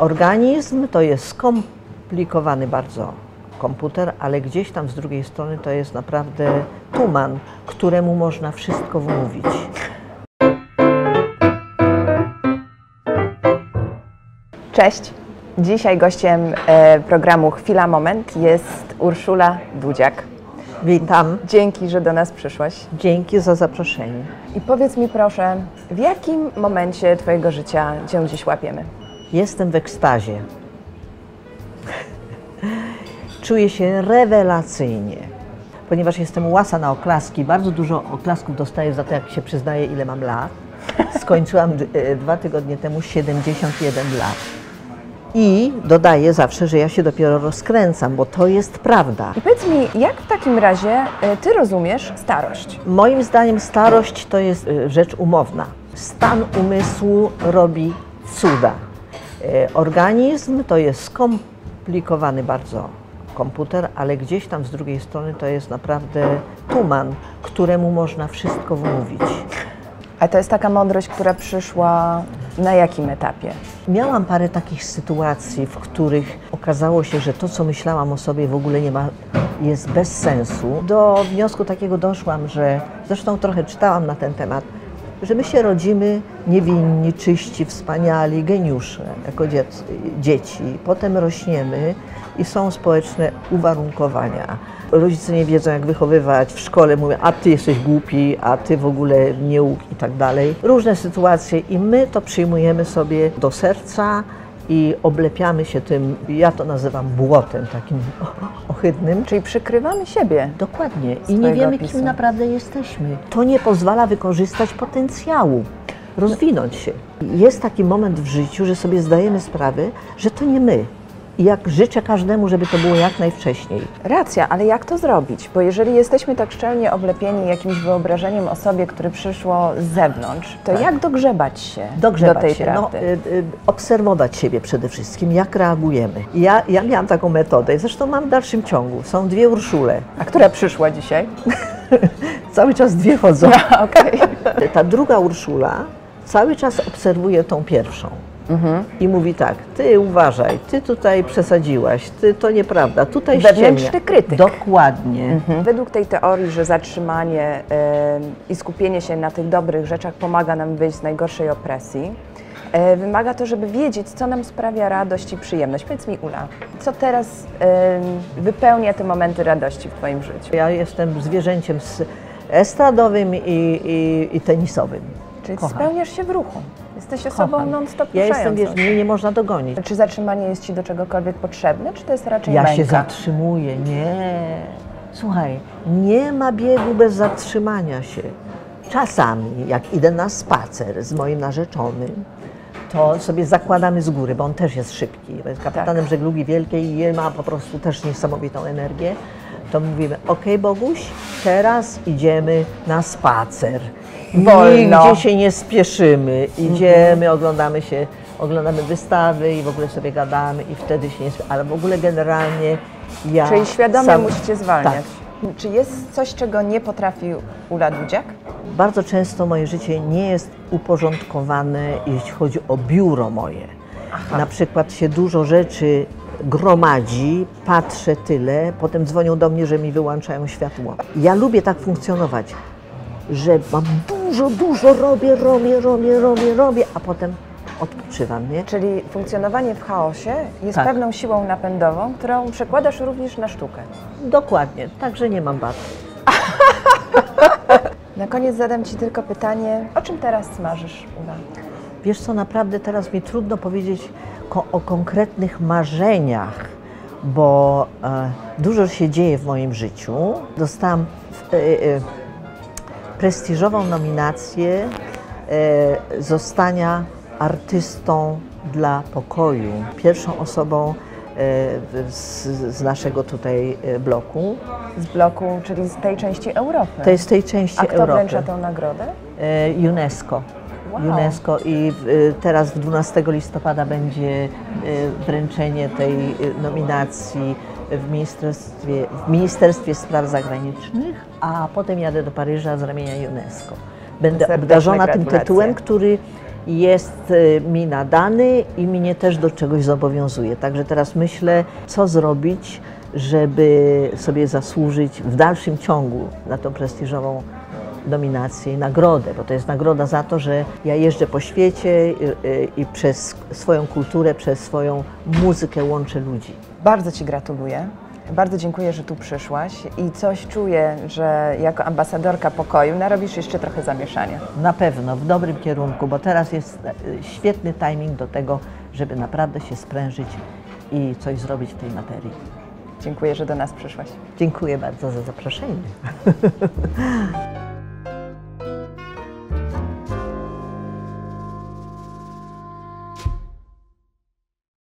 Organizm to jest skomplikowany bardzo komputer, ale gdzieś tam z drugiej strony to jest naprawdę tuman, któremu można wszystko wmówić. Cześć. Dzisiaj gościem e, programu Chwila Moment jest Urszula Dudziak. Witam, Dzięki, że do nas przyszłaś. dzięki za zaproszenie. I powiedz mi proszę, w jakim momencie Twojego życia Cię dziś łapiemy? Jestem w ekstazie. Czuję się rewelacyjnie, ponieważ jestem łasa na oklaski. Bardzo dużo oklasków dostaję za to, jak się przyznaję, ile mam lat. Skończyłam e, dwa tygodnie temu 71 lat. I dodaję zawsze, że ja się dopiero rozkręcam, bo to jest prawda. I powiedz mi, jak w takim razie e, Ty rozumiesz starość? Moim zdaniem starość to jest y, rzecz umowna. Stan umysłu robi cuda. Y, Organizm to jest skomplikowany bardzo komputer, ale gdzieś tam z drugiej strony to jest naprawdę tuman, któremu można wszystko wmówić. A to jest taka mądrość, która przyszła na jakim etapie? Miałam parę takich sytuacji, w których okazało się, że to, co myślałam o sobie, w ogóle nie ma, jest bez sensu. Do wniosku takiego doszłam, że zresztą trochę czytałam na ten temat, że my się rodzimy niewinni, czyści, wspaniali, geniusze jako dziec, dzieci. Potem rośniemy i są społeczne uwarunkowania. Rodzice nie wiedzą, jak wychowywać. W szkole mówią, a ty jesteś głupi, a ty w ogóle nie łuk i tak dalej. Różne sytuacje i my to przyjmujemy sobie do serca i oblepiamy się tym, ja to nazywam błotem takim ohydnym. Czyli przykrywamy siebie. Dokładnie. I nie wiemy, opisu. kim naprawdę jesteśmy. To nie pozwala wykorzystać potencjału, rozwinąć się. Jest taki moment w życiu, że sobie zdajemy sprawę, że to nie my. I jak życzę każdemu, żeby to było jak najwcześniej. Racja, ale jak to zrobić? Bo jeżeli jesteśmy tak szczelnie oblepieni jakimś wyobrażeniem o sobie, które przyszło z zewnątrz, to Tak. jak dogrzebać się Dogrzebać do tej się, prawdy? No, y, y, obserwować siebie przede wszystkim, jak reagujemy. Ja, ja miałam taką metodę, zresztą mam w dalszym ciągu. Są dwie Urszule. A która przyszła dzisiaj? Cały czas dwie chodzą. Okej. Ta druga Urszula cały czas obserwuje tą pierwszą. I mówi tak, ty uważaj, ty tutaj przesadziłaś, ty to nieprawda, tutaj Wewnętrzny ściemnia. krytyk. Dokładnie. Według tej teorii, że zatrzymanie i skupienie się na tych dobrych rzeczach pomaga nam wyjść z najgorszej opresji, e, wymaga to, żeby wiedzieć, co nam sprawia radość i przyjemność. Powiedz mi, Ula, co teraz wypełnia te momenty radości w Twoim życiu? Ja jestem zwierzęciem estradowym i, i, i tenisowym. Czyli Kocham. spełniasz się w ruchu. Jesteś osobą non-stop Ja jestem, wiesz, mnie nie można dogonić. Czy zatrzymanie jest Ci do czegokolwiek potrzebne, czy to jest raczej Ja męka? się zatrzymuję, nie. Słuchaj, nie ma biegu bez zatrzymania się. Czasami, jak idę na spacer z moim narzeczonym, to sobie zakładamy z góry, bo on też jest szybki. Jest kapitanem Tak. żeglugi wielkiej i ma po prostu też niesamowitą energię. To mówimy, ok Boguś, teraz idziemy na spacer. Wolno. Nigdzie się nie spieszymy. Idziemy, oglądamy się, oglądamy wystawy i w ogóle sobie gadamy i wtedy się nie spieszymy. Ale w ogóle generalnie ja... Czyli świadomie sam- musicie zwalniać. Tak. Czy jest coś, czego nie potrafi Ula Dudziak? Bardzo często moje życie nie jest uporządkowane, jeśli chodzi o biuro moje. Na przykład się dużo rzeczy gromadzi, patrzę tyle, potem dzwonią do mnie, że mi wyłączają światło. Ja lubię tak funkcjonować, że mam dużo, dużo robię, robię, robię, robię, robię, a potem odpoczywam, nie? Czyli funkcjonowanie w chaosie jest Tak. pewną siłą napędową, którą przekładasz również na sztukę. Dokładnie, także nie mam bad. Na koniec zadam Ci tylko pytanie, o czym teraz marzysz, Ula? Wiesz co, naprawdę teraz mi trudno powiedzieć ko- o konkretnych marzeniach, bo e, dużo się dzieje w moim życiu. Dostałam e, e, prestiżową nominację e, zostania artystą dla pokoju. Pierwszą osobą e, z, z naszego tutaj e, bloku. Z bloku, czyli z tej części Europy. To jest tej części A kto Europy. wręcza tą nagrodę? UNESCO. Wow. UNESCO i y, teraz w 12 listopada będzie y, wręczenie tej y, nominacji w Ministerstwie, w Ministerstwie Spraw Zagranicznych, a potem jadę do Paryża z ramienia UNESCO. Będę Serdeczne obdarzona tym tytułem, który jest mi nadany i mnie też do czegoś zobowiązuje. Także teraz myślę, co zrobić, żeby sobie zasłużyć w dalszym ciągu na tą prestiżową nominację i nagrodę, bo to jest nagroda za to, że ja jeżdżę po świecie y, y, i przez swoją kulturę, przez swoją muzykę łączę ludzi. Bardzo Ci gratuluję. Bardzo dziękuję, że tu przyszłaś i coś czuję, że jako ambasadorka pokoju narobisz jeszcze trochę zamieszania. Na pewno w dobrym kierunku, bo teraz jest y, świetny timing do tego, żeby naprawdę się sprężyć i coś zrobić w tej materii. Dziękuję, że do nas przyszłaś. Dziękuję bardzo za zaproszenie.